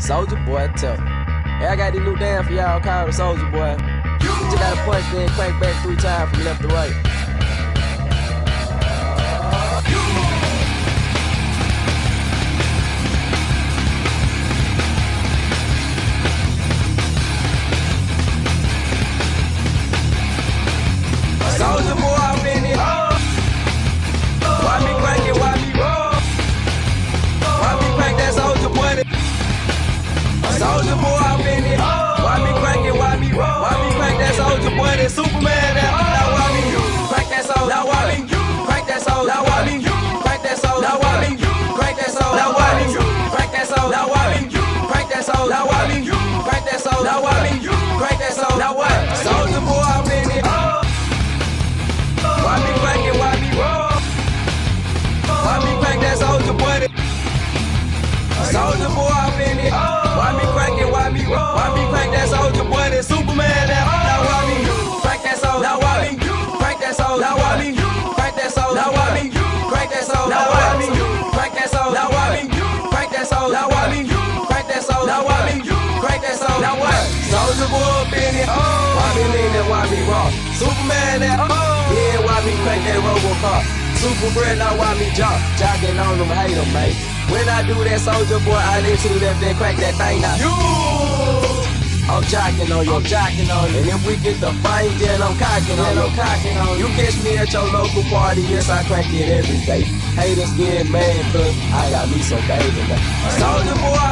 Soldier boy, tough. Hey, I got this new dance for y'all called the Soldier boy. You just gotta punch, then crank back three times from left to right. Soldier boy, I'm in it. Why me crank it? Why me roll? Why me crank that soldier boy? That Superman that. Now why me crank that soldier? Now why me crank that soldier? Now why me crank that soldier? Now why me crank that soldier? Now why me crank that soldier? Now why me crank that soldier? Now why me crank that soldier? Now why me crank that soldier? Now what? Soldier boy, I'm in it. Why me crank it? Why me roll? Why me crank that soldier boy? Soldier boy, I'm in it. Why me crank it? Why me roll? Why me crank that soldier boy? That Superman that. Now why me crank that soldier? Now why me crank that soldier? Now why me crank that soldier? Now why me crank that soldier? Now why me crank that soldier? Now why me crank that soldier? Now why me crank that soldier? Now why me crank that soldier? Now what? Soldier boy up in it. Why me lean and why me raw? Superman that. Yeah, why me crank that Robocop? Super bread, now why me jump? Jocking on them, hate them, mate. When I do that soldier boy, I let to left and crack that thing now. You! I'm jocking on you, I'm jocking on you. And if we get the fight, then I'm cocking on you. I'm cocking on you. You catch me at your local party, yes, I crack it every day. Haters get mad, cause I got me some baby. Soldier boy,